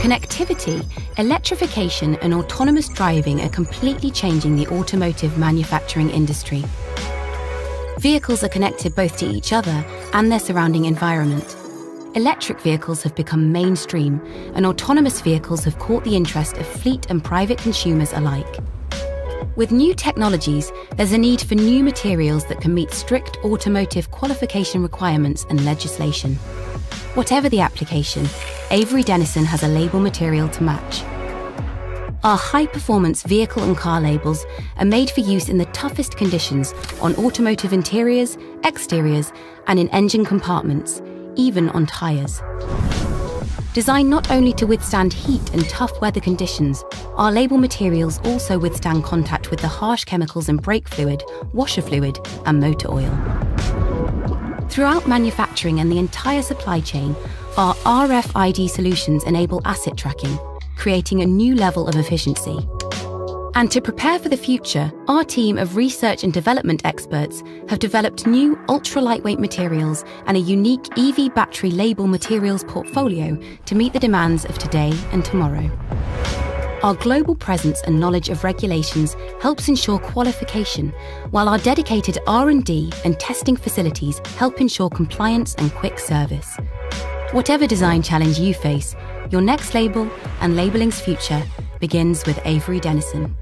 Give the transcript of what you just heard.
connectivity, electrification, and autonomous driving are completely changing the automotive manufacturing industry. Vehicles are connected both to each other and their surrounding environment. Electric vehicles have become mainstream, and autonomous vehicles have caught the interest of fleet and private consumers alike. With new technologies, there's a need for new materials that can meet strict automotive qualification requirements and legislation. Whatever the application, Avery Dennison has a label material to match. Our high performance vehicle and car labels are made for use in the toughest conditions on automotive interiors, exteriors, and in engine compartments, even on tyres. Designed not only to withstand heat and tough weather conditions, our label materials also withstand contact with the harsh chemicals in brake fluid, washer fluid, and motor oil. Throughout manufacturing and the entire supply chain, our RFID solutions enable asset tracking, creating a new level of efficiency. And to prepare for the future, our team of research and development experts have developed new ultra lightweight materials and a unique EV battery label materials portfolio to meet the demands of today and tomorrow. Our global presence and knowledge of regulations helps ensure qualification, while our dedicated R&D and testing facilities help ensure compliance and quick service. Whatever design challenge you face, your next label and labelling's future begins with Avery Dennison.